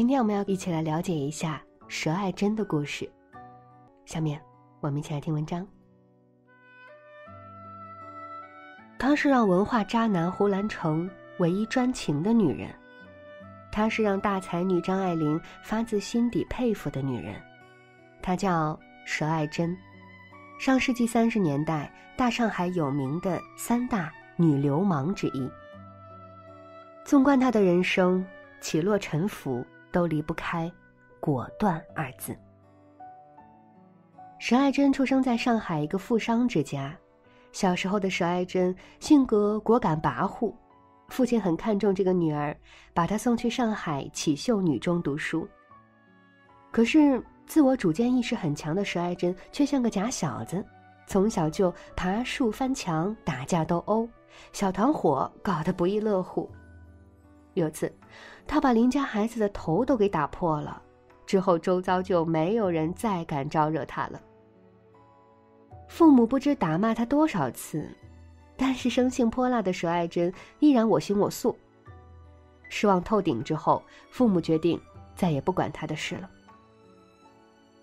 今天我们要一起来了解一下佘爱珍的故事。下面我们一起来听文章。她是让文化渣男胡兰成唯一专情的女人，她是让大才女张爱玲发自心底佩服的女人，她叫佘爱珍，上世纪三十年代大上海有名的三大女流氓之一。纵观她的人生起落沉浮，都离不开“果断”二字。佘爱珍出生在上海一个富商之家。小时候的佘爱珍性格果敢跋扈，父亲很看重这个女儿，把她送去上海启秀女中读书。可是自我主见意识很强的佘爱珍却像个假小子，从小就爬树翻墙、打架斗殴，小团伙搞得不亦乐乎。有次，他把邻家孩子的头都给打破了，之后周遭就没有人再敢招惹他了。父母不知打骂他多少次，但是生性泼辣的佘爱珍依然我行我素。失望透顶之后，父母决定再也不管他的事了。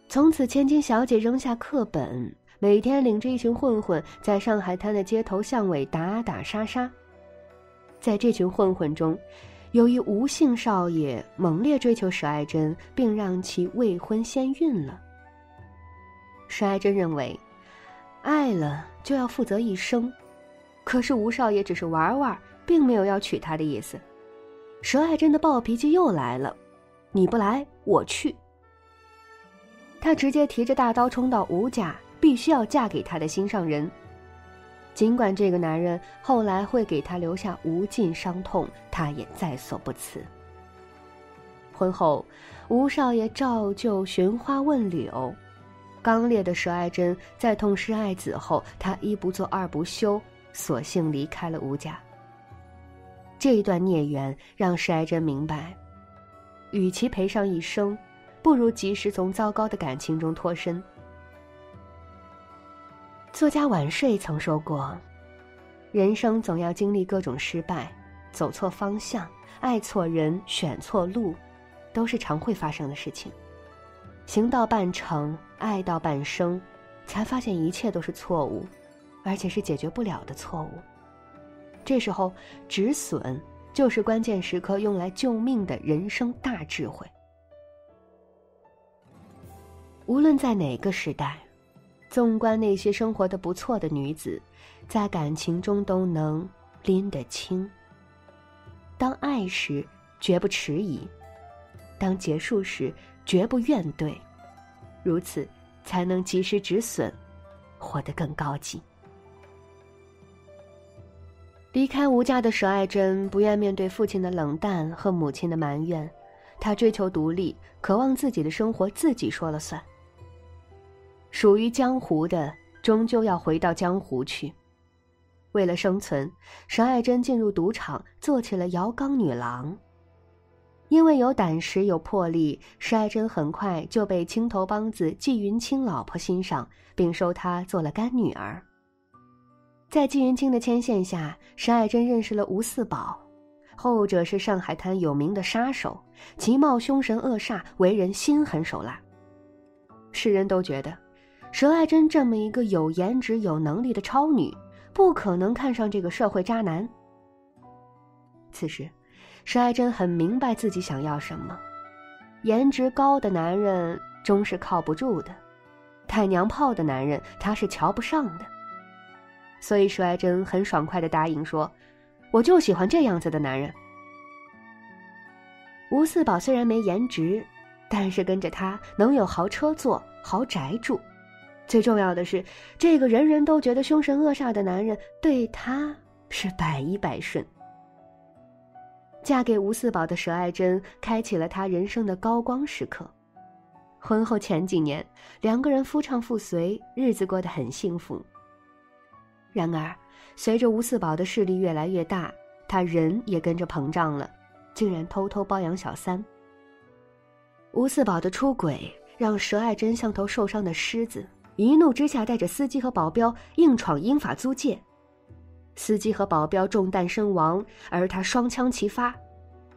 从此，千金小姐扔下课本，每天领着一群混混在上海滩的街头巷尾打打杀杀。在这群混混中，由于吴姓少爷猛烈追求佘爱珍，并让其未婚先孕了。佘爱珍认为。爱了就要负责一生，可是吴少爷只是玩玩，并没有要娶她的意思。佘爱珍的暴脾气又来了，你不来我去。他直接提着大刀冲到吴家，必须要嫁给他的心上人。尽管这个男人后来会给他留下无尽伤痛，他也在所不辞。婚后，吴少爷照旧寻花问柳。刚烈的佘爱珍在痛失爱子后，她一不做二不休，索性离开了吴家。这一段孽缘让佘爱珍明白，与其赔上一生，不如及时从糟糕的感情中脱身。作家晚睡曾说过：“人生总要经历各种失败，走错方向，爱错人，选错路，都是常会发生的事情。”行到半程，爱到半生，才发现一切都是错误，而且是解决不了的错误。这时候，止损就是关键时刻用来救命的人生大智慧。无论在哪个时代，纵观那些生活的不错的女子，在感情中都能拎得清。当爱时，绝不迟疑；当结束时，绝不怨怼，如此才能及时止损，活得更高级。离开吴家的佘爱珍不愿面对父亲的冷淡和母亲的埋怨，她追求独立，渴望自己的生活自己说了算。属于江湖的，终究要回到江湖去。为了生存，沈爱珍进入赌场，做起了摇缸女郎。因为有胆识、有魄力，沈爱珍很快就被青头帮子纪云清老婆欣赏，并收她做了干女儿。在纪云清的牵线下，沈爱珍认识了吴四宝，后者是上海滩有名的杀手，其貌凶神恶煞，为人心狠手辣。世人都觉得，佘爱珍这么一个有颜值、有能力的超女，不可能看上这个社会渣男。此时。佘爱珍很明白自己想要什么，颜值高的男人终是靠不住的，太娘炮的男人她是瞧不上的。所以佘爱珍很爽快的答应说：“我就喜欢这样子的男人。”吴四宝虽然没颜值，但是跟着他能有豪车坐、豪宅住，最重要的是，这个人人都觉得凶神恶煞的男人对他是百依百顺。嫁给吴四宝的佘爱珍，开启了她人生的高光时刻。婚后前几年，两个人夫唱妇随，日子过得很幸福。然而，随着吴四宝的势力越来越大，他人也跟着膨胀了，竟然偷偷包养小三。吴四宝的出轨让佘爱珍像头受伤的狮子，一怒之下带着司机和保镖硬闯英法租界。司机和保镖中弹身亡，而他双枪齐发，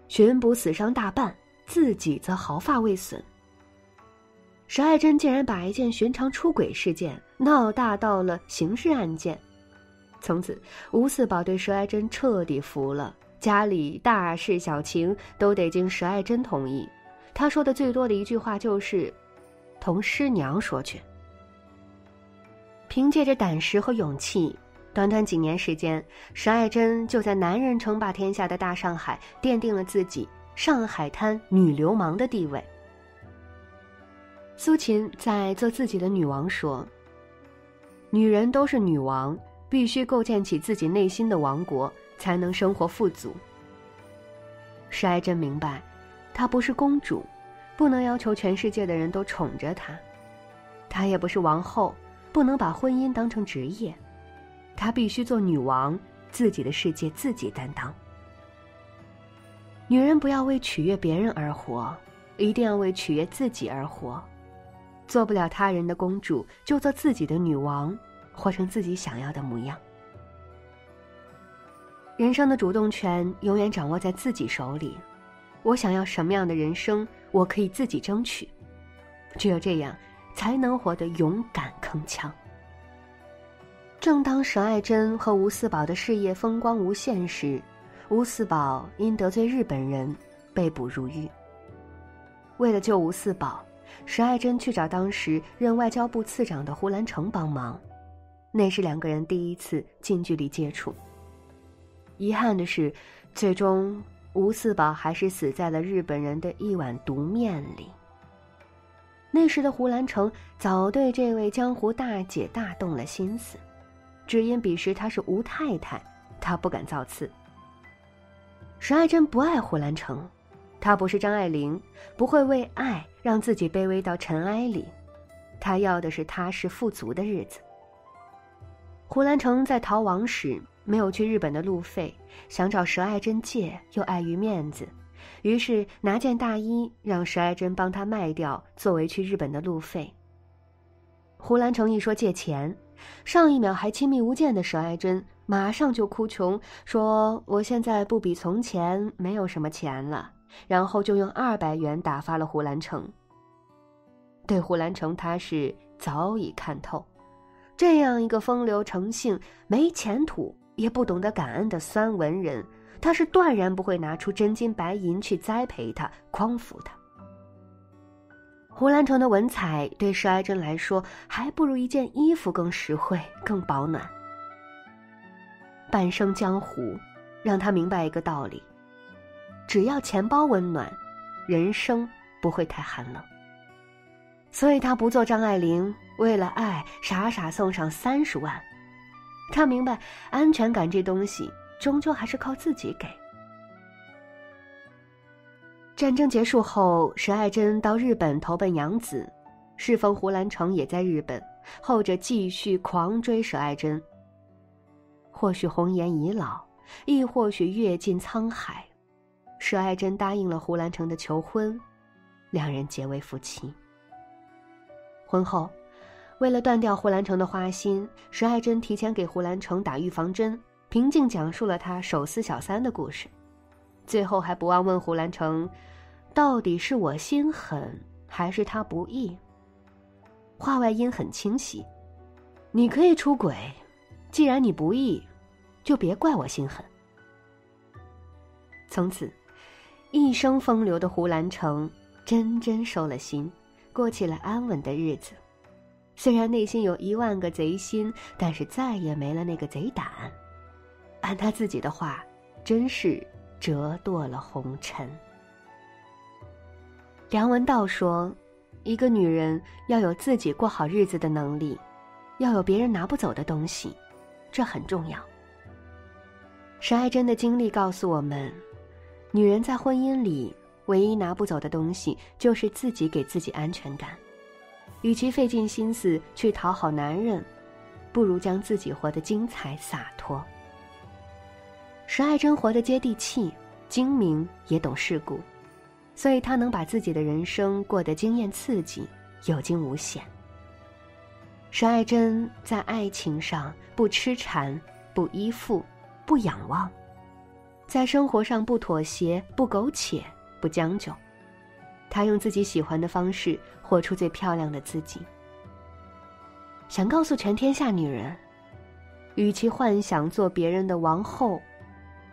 巡捕死伤大半，自己则毫发未损。佘爱珍竟然把一件寻常出轨事件闹大到了刑事案件，从此吴四宝对佘爱珍彻底服了，家里大事小情都得经佘爱珍同意。他说的最多的一句话就是：“同师娘说去。”凭借着胆识和勇气，短短几年时间，石爱珍就在男人称霸天下的大上海奠定了自己“上海滩女流氓”的地位。苏秦在做自己的女王说：“女人都是女王，必须构建起自己内心的王国，才能生活富足。”石爱珍明白。她不是公主，不能要求全世界的人都宠着她；她也不是王后，不能把婚姻当成职业。她必须做女王，自己的世界自己担当。女人不要为取悦别人而活，一定要为取悦自己而活。做不了他人的公主，就做自己的女王，活成自己想要的模样。人生的主动权永远掌握在自己手里。我想要什么样的人生，我可以自己争取。只有这样，才能活得勇敢铿锵。正当沈爱珍和吴四宝的事业风光无限时，吴四宝因得罪日本人被捕入狱。为了救吴四宝，沈爱珍去找当时任外交部次长的胡兰成帮忙，那是两个人第一次近距离接触。遗憾的是，最终。吴四宝还是死在了日本人的一碗毒面里。那时的胡兰成早对这位江湖大姐大动了心思，只因彼时她是吴太太，他不敢造次。佘爱珍不爱胡兰成，她不是张爱玲，不会为爱让自己卑微到尘埃里，她要的是踏实富足的日子。胡兰成在逃亡时。没有去日本的路费，想找佘爱珍借，又碍于面子，于是拿件大衣让石爱珍帮他卖掉，作为去日本的路费。胡兰成一说借钱，上一秒还亲密无间的石爱珍马上就哭穷，说我现在不比从前没有什么钱了，然后就用二百元打发了胡兰成。对胡兰成，他是早已看透，这样一个风流成性、没前途。也不懂得感恩的酸文人，他是断然不会拿出真金白银去栽培他、匡扶他。胡兰成的文采对施爱珍来说，还不如一件衣服更实惠、更保暖。半生江湖，让他明白一个道理：只要钱包温暖，人生不会太寒冷。所以他不做张爱玲，为了爱傻傻送上三十万。他明白，安全感这东西终究还是靠自己给。战争结束后，佘爱珍到日本投奔养子，适逢胡兰成也在日本，后者继续狂追佘爱珍。或许红颜已老，亦或许阅尽沧海，佘爱珍答应了胡兰成的求婚，两人结为夫妻。婚后。为了断掉胡兰成的花心，佘爱珍提前给胡兰成打预防针，平静讲述了他手撕小三的故事，最后还不忘问胡兰成：“到底是我心狠，还是他不义？”话外音很清晰：“你可以出轨，既然你不义，就别怪我心狠。”从此，一生风流的胡兰成真真收了心，过起了安稳的日子。虽然内心有一万个贼心，但是再也没了那个贼胆。按他自己的话，真是折堕了红尘。梁文道说：“一个女人要有自己过好日子的能力，要有别人拿不走的东西，这很重要。”沈爱珍的经历告诉我们，女人在婚姻里唯一拿不走的东西，就是自己给自己安全感。与其费尽心思去讨好男人，不如将自己活得精彩洒脱。石爱珍活得接地气、精明，也懂世故，所以她能把自己的人生过得惊艳刺激、有惊无险。石爱珍在爱情上不痴缠、不依附、不仰望，在生活上不妥协、不苟且、不将就，她用自己喜欢的方式活出最漂亮的自己。想告诉全天下女人，与其幻想做别人的王后，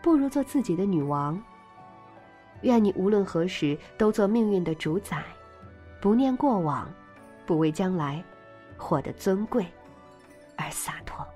不如做自己的女王。愿你无论何时都做命运的主宰，不念过往，不为将来，活得尊贵而洒脱。